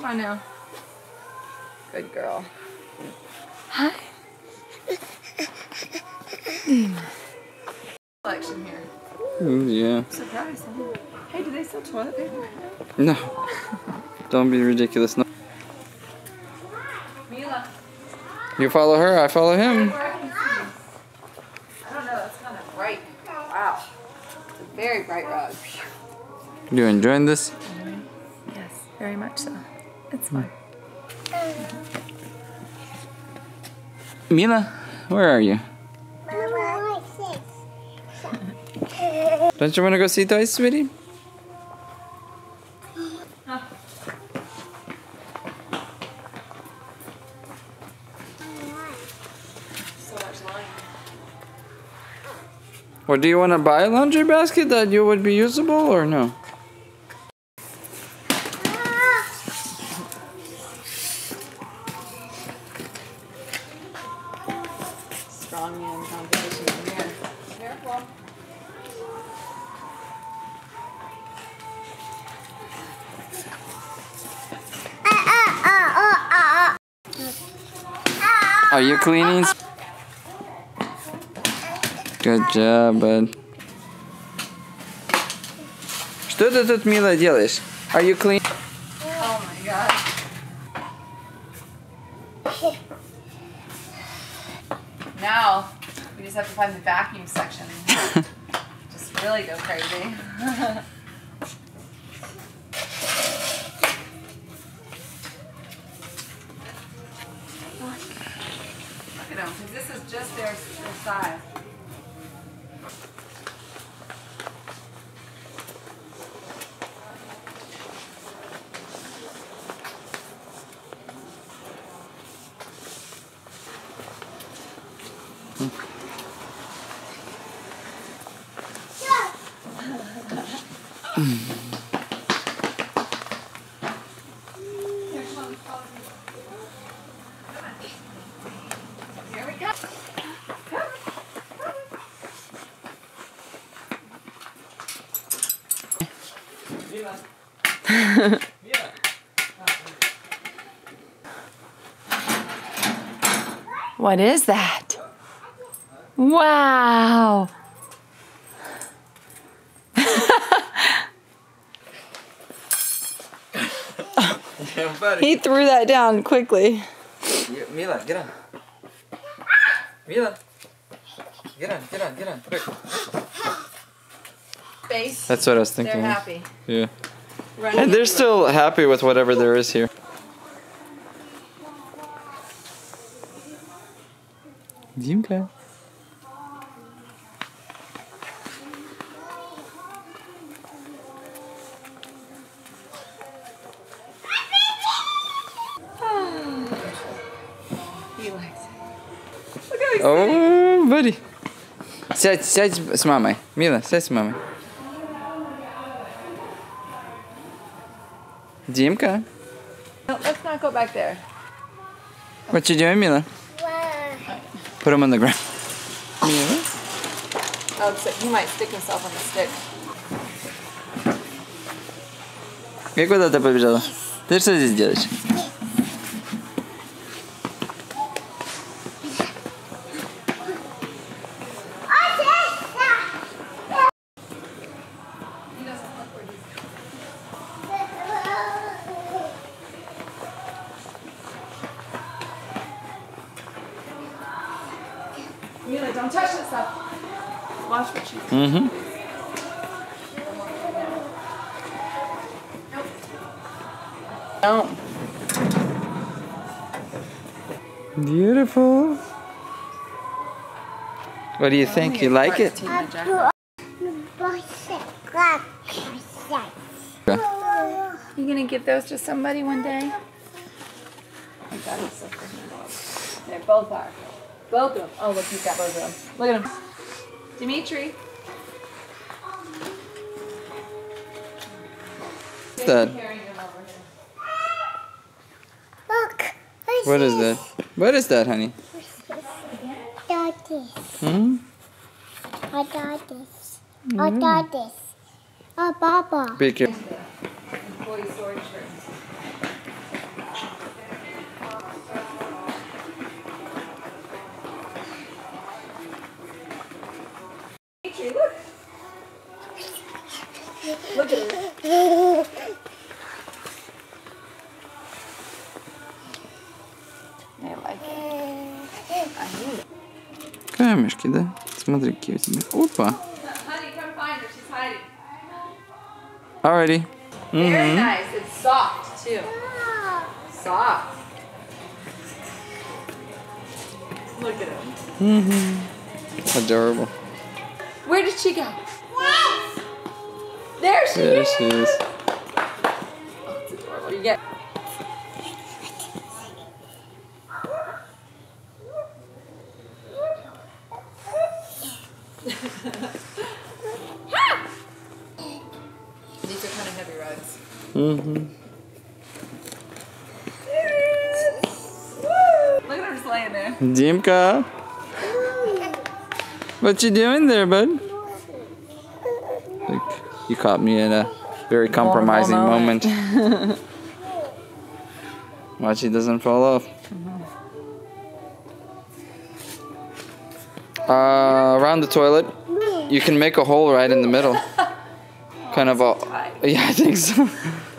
Come on now. Good girl. Hi. Collection here. Ooh, yeah. Surprised. huh? Hey, do they sell toilet paper? No. Don't be ridiculous. No. Mila. You follow her, I follow him. I can see you. I don't know. That's kind of bright. Wow. It's a very bright rug. You enjoying this? Yes, very much so. It's hmm. fun. Mila, where are you? Don't you want to go see toys, sweetie? So much line. Or do you want to buy a laundry basket that you would be usable or no? Strong man competition in here. Careful. Are you cleaning? Good job, bud. Что ты тут, Мила, делаешь? Are you clean? Now, we just have to find the vacuum section. just really go crazy. Look at them, because this is just their, their size. What is that? Wow. He threw that down quickly. Mila, get on. Mila. Get on, get on, get on, quick. Face. That's what I was They're thinking. happy. Yeah. Running And they're everywhere. still happy with whatever there is here. Димка. О, buddy. Сядь, сядь с мамой. Мила, сядь с мамой. Димка. No, let's not go back there. What you doing, Mila? Put him on the ground. Mila? Oh, so he might stick himself on the stick. И куда ты побежала? Ты что здесь делаешь? Mila, don't touch that stuff. Watch what you do. Mm hmm Don't. Beautiful. What do you think? You like it? You gonna give those to somebody one day? They both are. Both of them. Oh, look, he's got both of them. Look at him. Dimitri. What's that? Carrying him over here. Look. What is that? What is that, honey? Daddy. Hmm? A daddy. A daddy. A baba. Be careful. Look like it. I need it. Камешки, да? Смотри, какие у тебя. Опа! Alrighty. Mm -hmm. Very nice. It's soft too. Soft. Look at him. Mm-hmm. Adorable. Where did she go? There she There is. she is. Oh, it's adorable. You get. These are kind of heavy rugs. Mm-hmm. Look at her just laying there. Dimka. What you doing there, bud? Like, you caught me in a very compromising moment. moment. Watch he doesn't fall off. Uh, around the toilet, you can make a hole right in the middle. Kind of a. Yeah, I think so.